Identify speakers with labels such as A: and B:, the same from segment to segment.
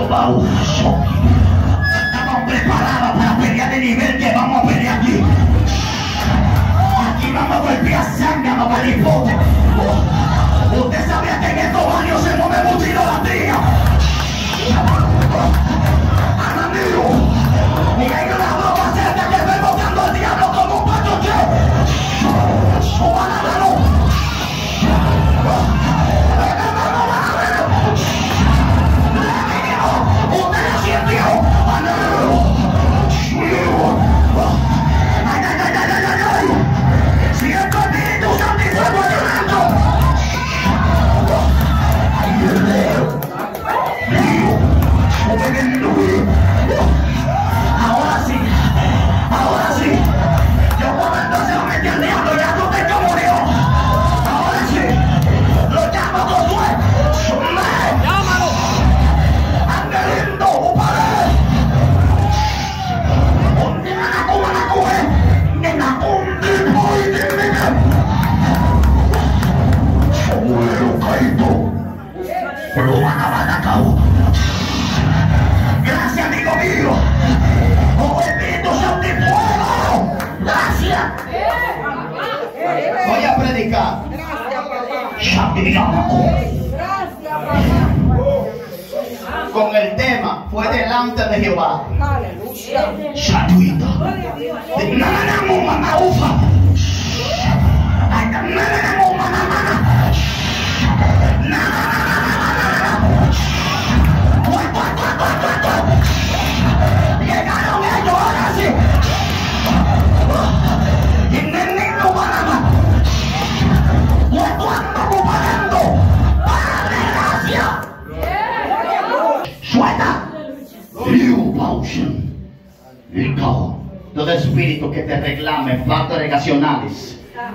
A: Estamos preparados para pelear de nivel que vamos a pelear aquí. Aquí vamos a golpear sangre, vamos a foto. Usted sabía que en estos años se mueve mucho idolatría. Amigo, y hay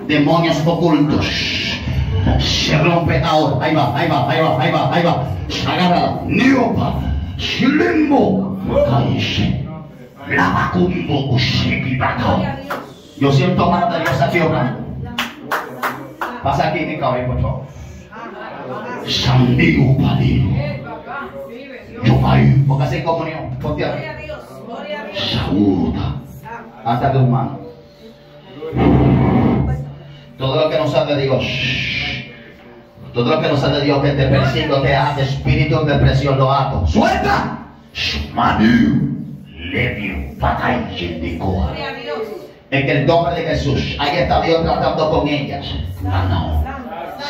B: demonios ocultos, se rompe ahora. Ahí va, ahí va, ahí va, ahí va, ahí va. Agárrala.
A: Niopa. Shilimbo. Kaishe. Lavakumbo Ushekibako.
B: Yo siento mano de Dios aquí obrando. Pasa aquí, mi cabrón, por favor.
A: Sandiu Padiu. Yomai.
B: Póngase en comunión. Ponte ahí.
A: Sauda.
B: Hasta tu mano. Todo lo que no sabe de Dios. Todo lo que no sabe de Dios que te persigue, te hace espíritu de depresión, lo ato.
A: Suelta. Manu. Leviu.
B: En el nombre de Jesús. Ahí está Dios tratando con ellas.
A: Mano.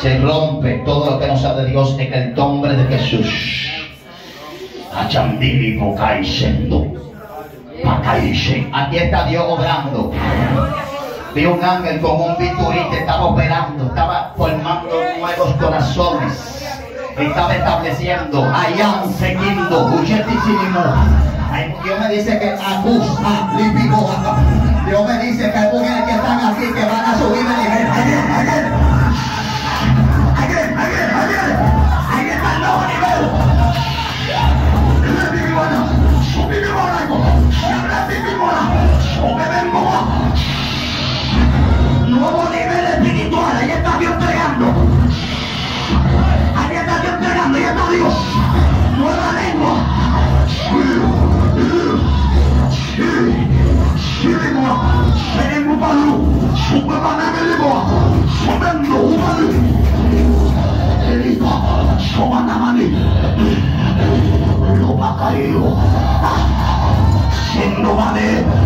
B: Se rompe todo lo que no sabe de Dios en el nombre de Jesús.
A: Achandili Sendo.
B: Aquí está Dios obrando. Vi un ángel con un bisturí que estaba operando, estaba formando nuevos corazones. Estaba estableciendo, allá seguindo, Dios me dice que acusa. Dios me dice que
A: そのままにばかりを死ぬまで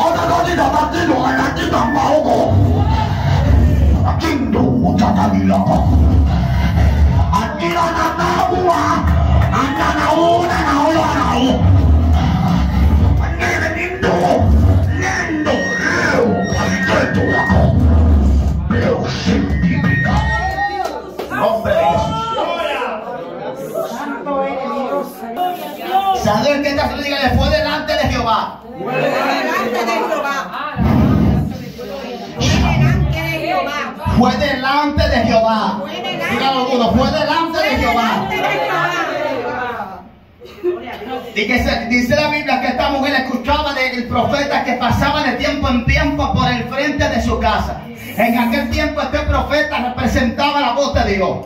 A: ahora no diga partido, a la tita maogo. Akindo tatalila. Akira na naua, anda nauna naula nau. Nere lindo, lindo, leo, paliteto lako. Leo científica.
B: Nombre de Jesús. ¿Sabe el que está le diga? Le fue delante de Jehová.
C: delante de Jehová.
B: Fue delante de Jehová. Dígalo fue delante de Jehová.
C: Delante de Jehová.
B: Y que se- dice la Biblia que esta mujer escuchaba del profeta que pasaba de tiempo en tiempo por el frente de su casa. En aquel tiempo este profeta representaba la voz de Dios.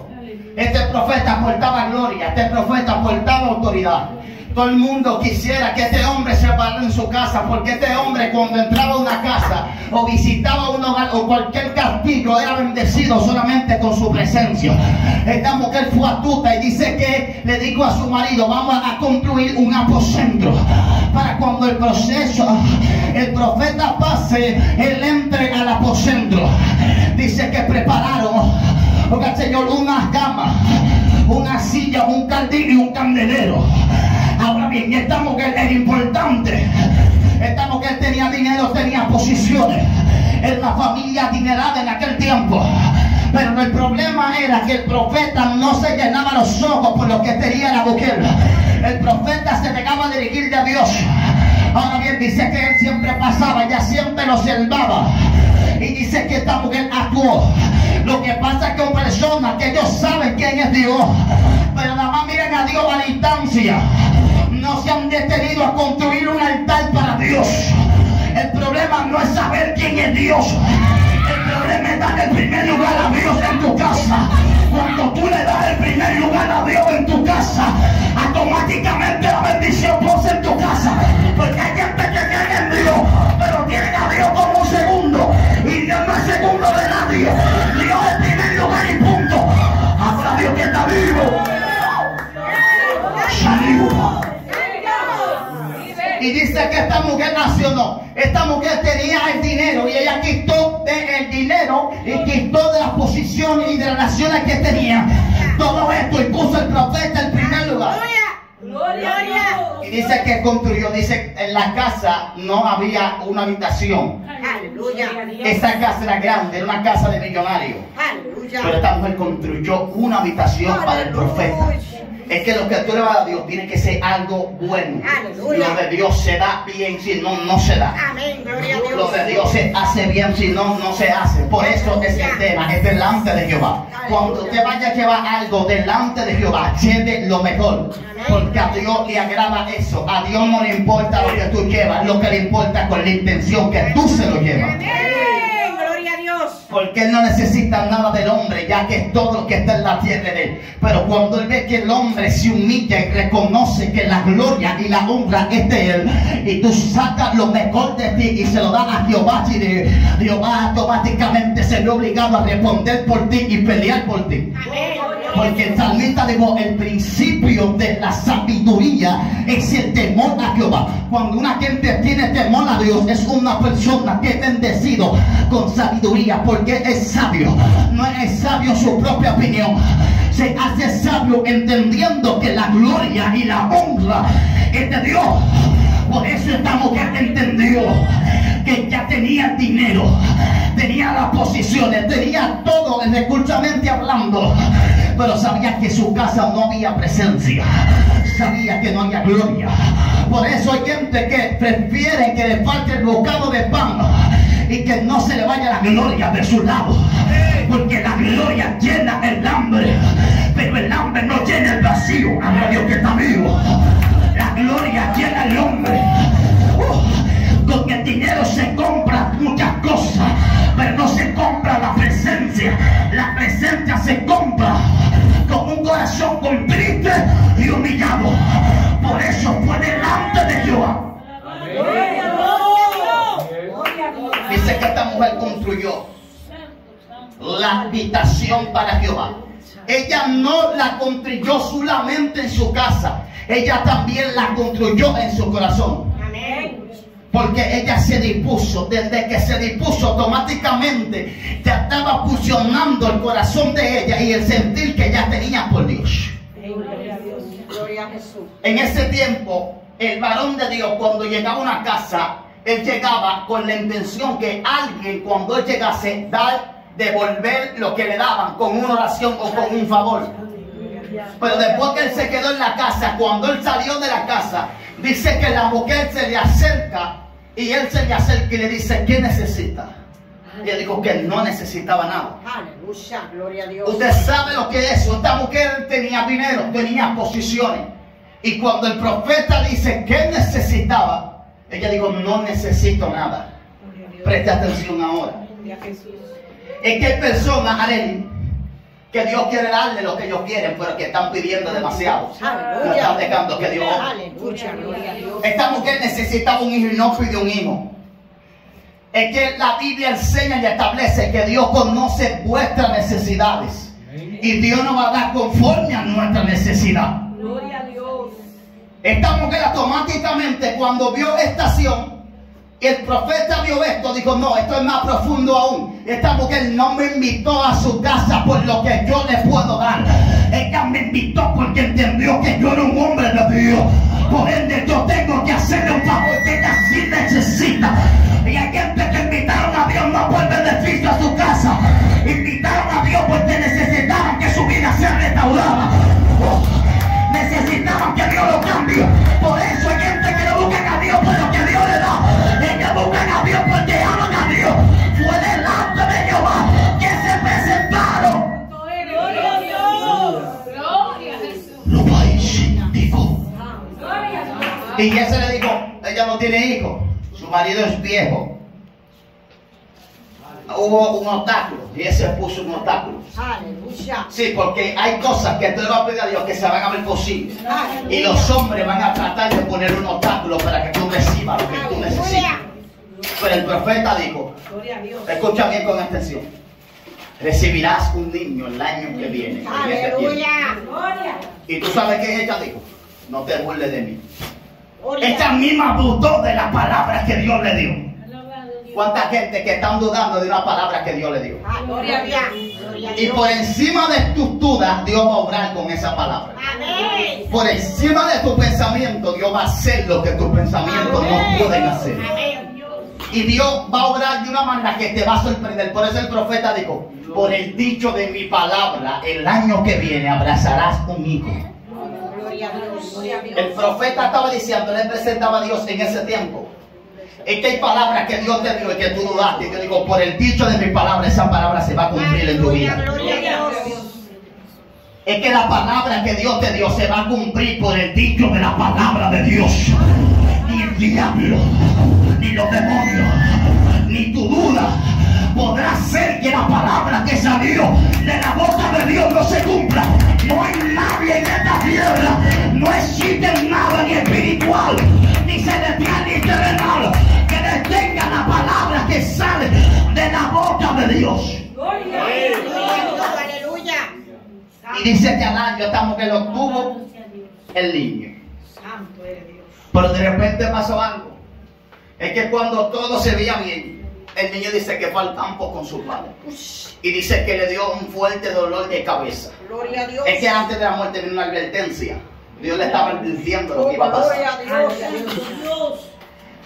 B: Este profeta portaba gloria, este profeta portaba autoridad. Todo el mundo quisiera que este hombre se parara en su casa, porque este hombre cuando entraba a una casa o visitaba un hogar o cualquier castillo era bendecido solamente con su presencia. Esta mujer fue astuta y dice que le dijo a su marido, vamos a construir un aposento para cuando el proceso, el profeta pase, él entre al aposento. Dice que prepararon, oiga Señor, unas camas, una silla, un caldillo y un candelero. Ahora bien, esta mujer era importante. Esta mujer tenía dinero, tenía posiciones. Era una familia adinerada en aquel tiempo. Pero el problema era que el profeta no se llenaba los ojos por lo que tenía la mujer. El profeta se dejaba dirigir de Dios. Ahora bien, dice que él siempre pasaba, ella siempre lo observaba. Y dice que esta mujer actuó. Lo que pasa es que son personas que ellos saben quién es Dios. Pero nada más miren a Dios a la distancia. No se han detenido a construir un altar para Dios. El problema no es saber quién es Dios. El problema es dar el primer lugar a Dios en tu casa. Cuando tú le das el primer lugar a Dios en tu casa, automáticamente la bendición posa en tu casa. Porque hay gente que cree en Dios, pero tiene a Dios como un segundo. Y Dios no es segundo de nadie. Dios es primer lugar y punto. Habrá Dios que está vivo. Y dice que esta mujer nacionó. Esta mujer tenía el dinero y ella quitó de el dinero y quitó de las posiciones y de las naciones que tenía. Todo esto y puso el profeta en primer lugar. Y dice que construyó, dice, en la casa no había una habitación.
C: Aleluya.
B: Esa casa era grande, era una casa de millonario.
C: Aleluya.
B: Pero esta mujer construyó una habitación para el profeta. Es que lo que tú le vas a Dios tiene que ser algo bueno.
C: Aleluya.
B: Lo de Dios se da bien, si no, no se da.
C: Amén. Gloria a Dios.
B: Lo de Dios se hace bien, si no, no se hace. Por eso es el tema, es delante de Jehová. Cuando usted vaya a llevar algo delante de Jehová, lleve lo mejor. Porque a Dios le agrada eso. A Dios no le importa lo que tú llevas, lo que le importa con la intención que tú se lo llevas.
C: Amén.
B: Porque él no necesita nada del hombre, ya que todo lo que está en la tierra es de él. Pero cuando él ve que el hombre se humilla y reconoce que la gloria y la honra es de él, y tú sacas lo mejor de ti y se lo das a Jehová, y Jehová automáticamente se ve obligado a responder por ti y pelear por ti.
C: Amén.
B: Porque el salmista dijo, el principio de la sabiduría es el temor a Jehová. Cuando una gente tiene temor a Dios, es una persona que es bendecido con sabiduría, porque es sabio. No es sabio su propia opinión. Se hace sabio entendiendo que la gloria y la honra es de Dios. Por eso esta mujer entendió que ya tenía dinero, tenía las posiciones, tenía todo recursamente hablando, pero sabía que en su casa no había presencia, sabía que no había gloria. Por eso hay gente que prefiere que le falte el bocado de pan y que no se le vaya la gloria de su lado, porque la gloria llena el hambre, pero el hambre no llena el vacío. Habrá Dios que está vivo. La gloria llena el hombre. Uh, con el dinero se compra muchas cosas, pero no se compra la presencia. La presencia se compra con un corazón contrito y humillado. Por eso fue delante de Jehová. Dice que esta mujer construyó. la habitación para Jehová. Ella no la construyó solamente en su casa, ella también la construyó en su corazón. Porque ella se dispuso, desde que se dispuso automáticamente, ya estaba fusionando el corazón de ella y el sentir que ella tenía por Dios.
C: Gloria a Jesús.
B: En ese tiempo, el varón de Dios, cuando llegaba a una casa, él llegaba con la intención que alguien, cuando él llegase, dar, devolver lo que le daban con una oración o con un favor. Pero después que él se quedó en la casa, cuando él salió de la casa, dice que la mujer se le acerca y él se le acerca y le dice, ¿qué necesita? Y él dijo que no necesitaba nada.
C: Aleluya. Gloria a Dios.
B: Usted sabe lo que es. Esta mujer tenía dinero, tenía posiciones. Y cuando el profeta dice que necesitaba, ella dijo, no necesito nada. Preste atención ahora. Es que hay personas, Arely, que Dios quiere darle lo que ellos quieren, pero que están pidiendo demasiado. No están dejando que Dios... Esta mujer necesitaba un hijo y no pidió un hijo. Es que la Biblia enseña y establece que Dios conoce vuestras necesidades. Y Dios nos va a dar conforme a nuestra necesidad.
D: Gloria a Dios.
B: Esta mujer automáticamente cuando vio esta acción, el profeta vio esto, dijo, no, esto es más profundo aún. Esta mujer no me invitó a su casa por lo que yo le puedo dar. Ella me invitó porque entendió que yo era un hombre de Dios. Por ende, yo tengo que hacerle un favor que ella sí necesita. Tiene hijos, su marido es viejo. Hubo un obstáculo y ese puso un obstáculo. Sí, porque hay cosas que tú le vas a pedir a Dios que se van a ver posibles. Y los hombres van a tratar de poner un obstáculo para que tú recibas lo que tú necesitas. Pero el profeta dijo, escucha bien con atención, recibirás un niño el año que viene. en este tiempo".
C: Aleluya.
D: Gloria.
B: Y tú sabes qué ella dijo, no te burles de mí. Esta misma dudó de las palabras que Dios le dio. ¿Cuánta gente que están dudando de una palabra que Dios le dio?
C: Gloria a Dios. Gloria a
B: Y por encima de tus dudas, Dios va a obrar con esa palabra.
C: Amén.
B: Por encima de tu pensamiento, Dios va a hacer lo que tus pensamientos no pueden hacer.
C: Amén.
B: Y Dios va a obrar de una manera que te va a sorprender. Por eso el profeta dijo, por el dicho de mi palabra, el año que viene abrazarás un hijo.
C: Gloria a Dios.
B: El profeta estaba diciendo, le presentaba a Dios en ese tiempo. Es que hay palabras que Dios te dio y que tú dudaste. Y yo digo, por el dicho de mi palabra, esa palabra se va a cumplir en tu vida.
C: Gloria a Dios.
B: Es que la palabra que Dios te dio se va a cumplir por el dicho de la palabra de Dios. Ni el diablo, ni los demonios, ni tu duda podrá hacer que la palabra que salió de la boca de Dios no se cumpla. No hay nadie en esta tierra, no existe nada ni espiritual, ni celestial, ni terrenal que detenga la palabra que sale de la boca de Dios.
C: Aleluya.
B: Y dice que al año estamos que lo tuvo el niño.
C: Santo eres Dios.
B: Pero de repente pasó algo. Es que cuando todo se veía bien, el niño dice que fue al campo con su padre. Y dice que le dio un fuerte dolor de cabeza.
C: Gloria a Dios.
B: Es que antes de la muerte vino una advertencia. Dios le estaba diciendo lo que iba a
C: Gloria
B: pasar.
C: a Dios.
D: Dios.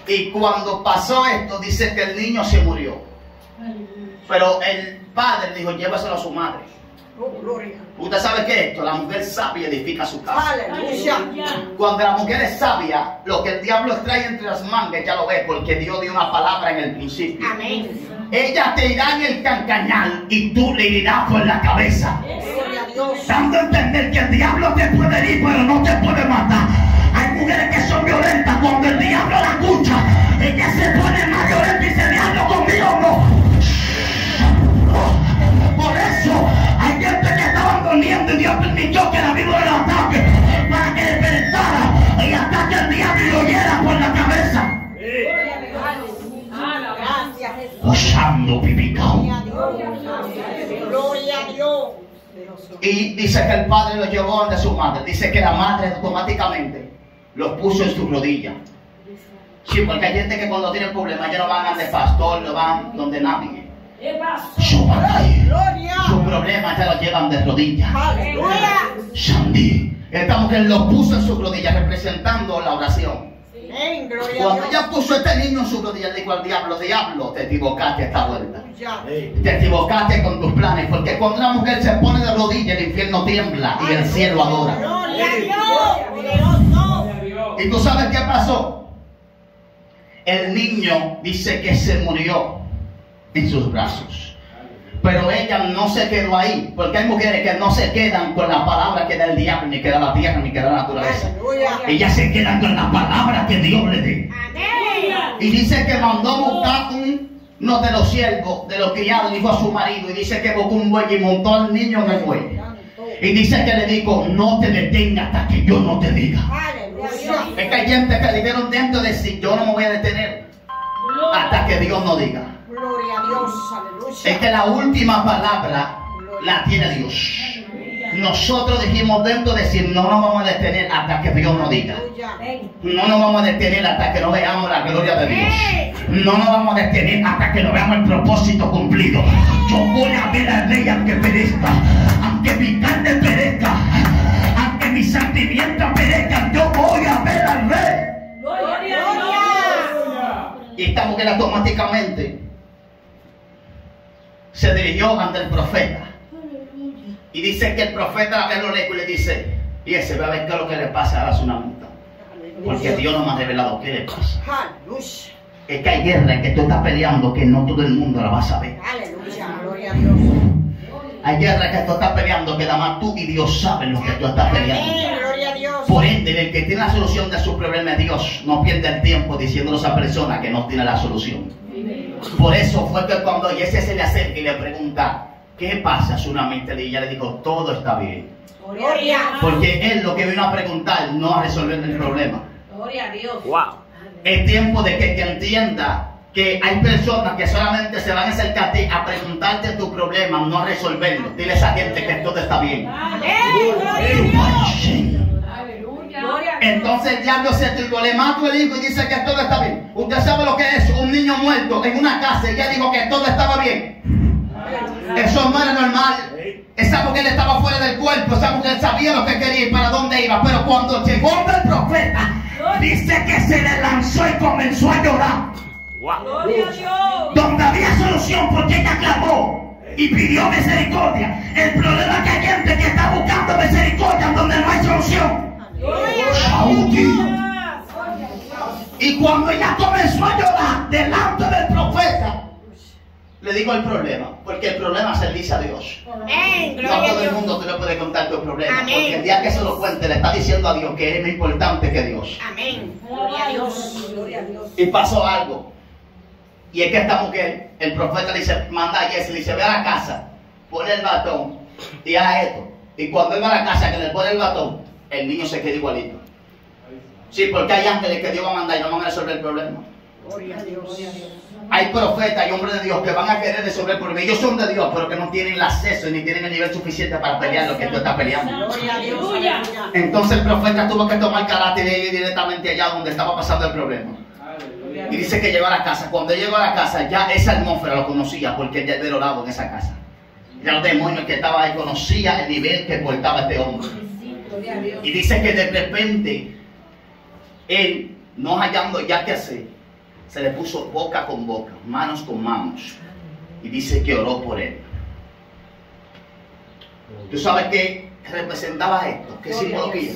B: Y cuando pasó esto, dice que el niño se murió. Pero el padre dijo, llévaselo a su madre.
C: Oh, gloria.
B: Usted sabe que esto, la mujer sabia edifica su casa.
C: Aleluya.
B: Cuando la mujer es sabia, lo que el diablo trae entre las mangas ya lo ve, porque Dios dio una palabra en el principio.
C: Amén.
B: Ella te irá en el cancañal y tú le irás por la cabeza.
C: Gloria a Dios.
B: Dando a entender que el diablo te puede herir, pero no te puede matar. Hay mujeres que son violentas. Cuando el diablo la escucha, ella se pone más violenta y se diablo conmigo no. Gente que estaban durmiendo y Dios permitió que la víbora lo ataque para que despertara y ataque al diablo y lo hiera por la cabeza. Osando pipicao.
C: Gloria a Dios.
B: Y dice que el padre lo llevó donde su madre. Dice que la madre automáticamente lo puso en su rodilla. Sí, porque hay gente que cuando tiene problemas ya no van al de pastor, no van donde nadie.
D: ¿Qué pasó?
B: Su madre,
C: Gloria.
B: Su problema ya lo llevan de rodillas. Esta mujer lo puso en su rodilla representando la oración. Cuando ella puso este niño en su rodilla, le dijo al diablo, diablo, te equivocaste esta vuelta.
C: Ya.
B: Te equivocaste con tus planes, porque cuando una mujer se pone de rodillas, el infierno tiembla y el cielo adora.
C: Gloria a Dios. Poderoso.
B: ¿Y tú sabes qué pasó? El niño dice que se murió en sus brazos. Ella no se quedó ahí, porque hay mujeres que no se quedan con la palabra que da el diablo, ni que da la tierra, ni que da la naturaleza.
C: Aleluya.
B: Ellas se quedan con la palabra que Dios le dé. Y dice que mandó buscar un, no de los siervos, de los criados, dijo a su marido, y dice que buscó un buey y montó al niño en el buey. Y dice que le dijo, no te detengas hasta que yo no te diga.
C: Aleluya.
B: Es que hay gente que le dieron dentro de sí, yo no me voy a detener hasta que Dios no diga.
C: Gloria a Dios. Aleluya.
B: Es que la última palabra la tiene Dios. Nosotros dijimos dentro de sí, no nos vamos a detener hasta que Dios nos diga. No nos vamos a detener hasta que no veamos la gloria de Dios. No nos vamos a detener hasta que no veamos el propósito cumplido. Yo voy a ver al rey aunque perezca, aunque mi carne perezca, aunque mis sentimientos perezcan, yo voy a ver al rey.
D: Gloria a Dios.
B: Y esta mujer automáticamente se dirigió ante el profeta. Y dice que el profeta la ve lo lejos y le dice, y ese va a ver qué es lo que le pasa a la tsunamita. Porque Dios no me ha revelado qué le pasa. Es que hay guerra en que tú estás peleando que no todo el mundo la va a saber.
C: Aleluya. Dios.
B: Hay guerra que tú estás peleando que nada más tú y Dios saben lo que tú estás peleando. Por ende, el que tiene la solución de su problema es Dios. No pierde el tiempo diciéndole a esa persona que no tiene la solución. Por eso fue que cuando Jesse se le acerca y le pregunta, ¿qué pasa? Tsunami y ella le dijo, todo está bien.
C: Gloria.
B: Porque él lo que vino a preguntar, no a resolver el problema.
D: Gloria a Dios.
B: Es tiempo de que, que entienda que hay personas que solamente se van a acercar a ti a preguntarte tu problema, no a resolverlo. Dile a esa gente que todo está bien. Entonces el diablo se turbó, le mato el hijo y dice que todo está bien. Usted sabe lo que es un niño muerto en una casa y ella dijo que todo estaba bien. Eso no era normal. Esa mujer estaba fuera del cuerpo, esa mujer sabía lo que quería y para dónde iba. Pero cuando llegó el profeta, dice que se le lanzó y comenzó a llorar.
D: Gloria a Dios.
B: Donde había solución porque ella clamó y pidió misericordia. El problema es que hay gente que está buscando misericordia donde no hay solución. Saúl. Y cuando ella comenzó a llorar delante del profeta, le digo el problema, porque el problema se le dice a Dios. No a todo el mundo tú le puedes contar tu problema,
C: Amén.
B: porque el día que se lo cuente le está diciendo a Dios que eres más importante que Dios.
C: Amén. Gloria a Dios. Gloria a Dios.
B: Y pasó algo. Y es que esta mujer, el profeta le dice, manda a Jesse, le dice, ve a la casa, pone el batón y haz esto. Y cuando va a la casa que le pone el batón, el niño se queda igualito. Sí, porque hay ángeles que Dios va a mandar y no van a resolver el problema.
C: Gloria a Dios.
B: Hay profetas y hombres de Dios que van a querer resolver el problema. Ellos son de Dios, pero que no tienen el acceso ni tienen el nivel suficiente para pelear lo que tú estás peleando. Entonces el profeta tuvo que tomar carácter y ir directamente allá donde estaba pasando el problema. Y dice que llegó a la casa. Cuando él llegó a la casa, ya esa atmósfera lo conocía porque él ya había orado en esa casa. Ya los demonios que estaban ahí conocía el nivel que portaba este hombre. Y dice que de repente, él, no hallando ya qué hacer, se le puso boca con boca, manos con manos. Y dice que oró por él. ¿Tú sabes qué representaba esto? ¿Qué simbología?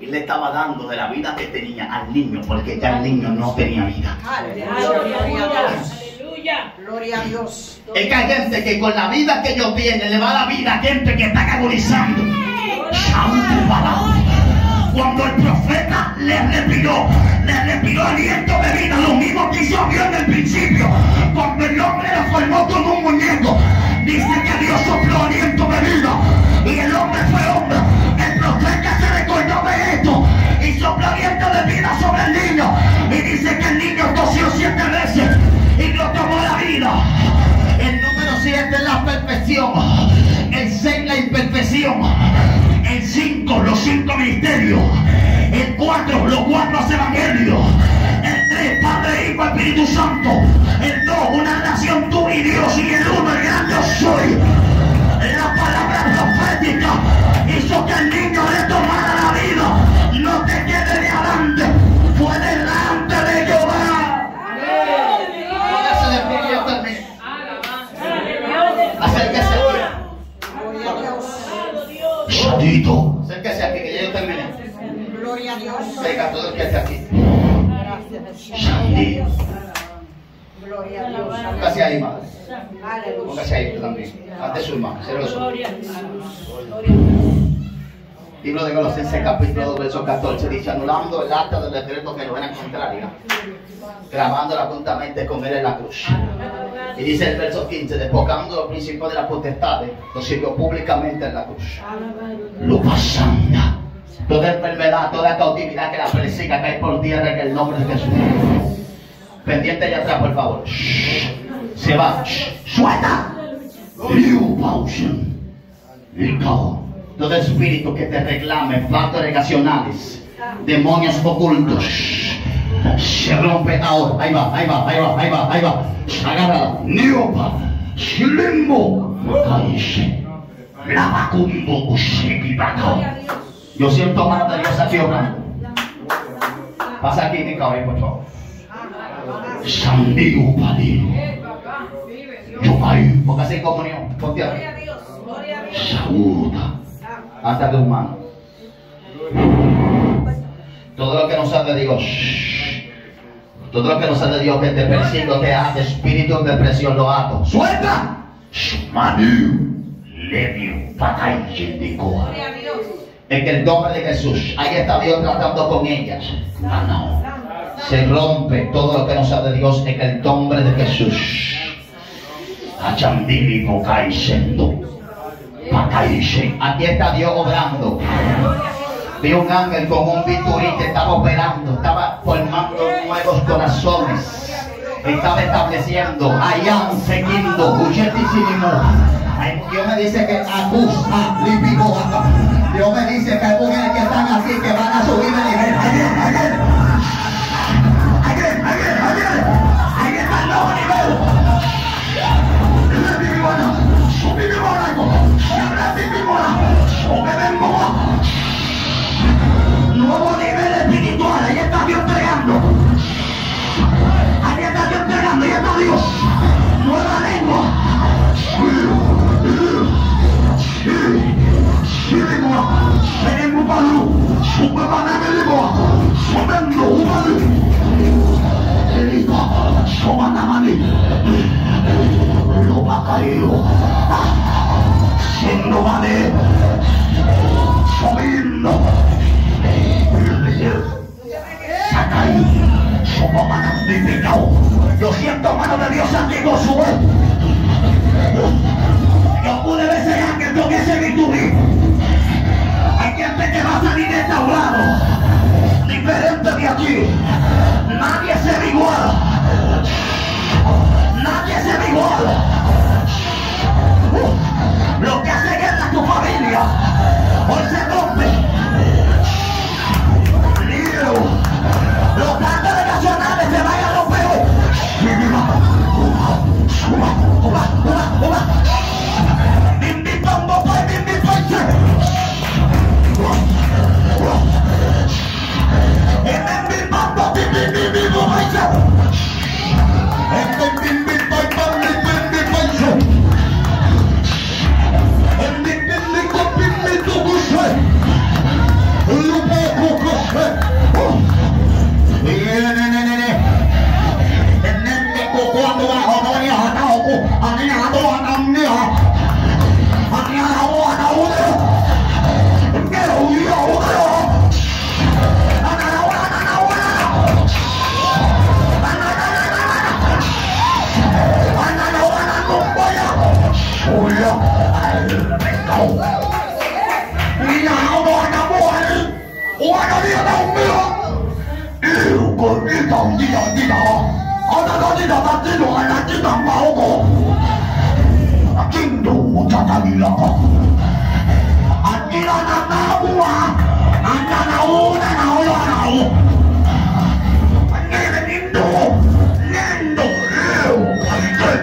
B: Y le estaba dando de la vida que tenía al niño, porque ya el niño no tenía vida.
C: Gloria a Dios.
D: Aleluya.
C: Gloria a Dios.
B: Es que hay gente que con la vida que ellos tienen le va la vida a gente que está agonizando. Cuando el profeta le respiró, le respiró aliento de vida, lo mismo que hizo Dios en el principio. Cuando el hombre lo formó como un muñeco, dice que Dios sopló aliento de vida y el hombre fue hombre. El profeta se recordó de esto y sopló aliento de vida sobre el niño. Y dice que el niño tosió siete veces y no tomó la vida. El número siete es la perfección. Ministerio. El cuatro, los cuatro hace evangelio. El tres, Padre, Hijo, Espíritu Santo. El dos, una relación tú y Dios. Y el uno, el gran yo soy. La palabra profética hizo que el niño
C: Dios.
D: Venga, todo el que esté aquí.
C: Gracias. Gloria a Dios.
D: Póngase ahí, madre. Póngase ahí tú también. Ante su hermano. Ojos. Libro de Colosenses capítulo 2, verso 14 dice, anulando el acta del decreto que no era contraria, grabándola juntamente con él en la cruz. Y dice el verso 15, despojando los principios de las potestades, lo sirvió públicamente en la cruz.
B: Lo pasanda.
D: Toda enfermedad, toda cautividad que la persiga cae por tierra en el nombre de Jesús. Pendiente allá atrás, por favor. Se va.
B: Suelta. Pausen. Licao.
D: Todo espíritu que te reclame, pactos negacionales, demonios ocultos, se rompe ahora. Ahí va, ahí va, ahí va, ahí va, ahí va. Agárrala.
B: Niopa. Silimbo. Makaise. Lavacumbo Ushikibako.
D: Yo siento mano de Dios aquí obrando. Pasa aquí, mi cabrón, por favor.
B: Sandiu Padino. Yokai.
D: Póngase en comunión. Ponte ahí.
B: Sauda.
D: Hasta tu mano. Todo lo que no sabe de Dios. Todo lo que no sabe de Dios que te persigue, te hace espíritu de depresión, lo ato.
B: Suelta. Manu. Leviu. Patayi Dikoa.
D: En el nombre de Jesús. Ahí está Dios tratando con ellas.
B: Mano.
D: Se rompe todo lo que no sabe de Dios en el nombre de Jesús. Aquí está Dios obrando. Vi un ángel con un bisturí que estaba operando, estaba formando nuevos corazones. Estaba estableciendo, Uchetisimo. Ay, Dios me dice que acusa, me dice que hay mujeres que están así, que van a subir de nivel.
B: Ayer, ayer. Ayer, ayer, ayer. Ahí está el nuevo nivel. Levi Bibona. Subi Bibona. Levi Bibona. Subi Bibona. Nuevo nivel espiritual. Ahí está Dios entregando. Ahí está Dios entregando. Ahí está Dios. Nueva lengua. Venimos para luz. Sube para lengua. Subiendo, humano. Elipa, somana mani. Lo va caído. Siendo vale. Subiendo. Sakai. Somos magnificados. Lo siento, mano de Dios antiguo, sube. Yo pude ver ese ángel con ese bisturí. Hay gente que va a salir restaurado. Diferente de aquí. Nadie se ve igual. Nadie se ve igual. Uh, lo que hace guerra a tu familia. Hoy se rompe.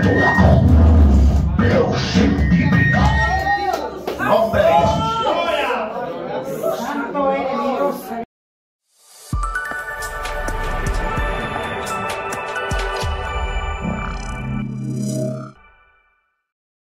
B: Don't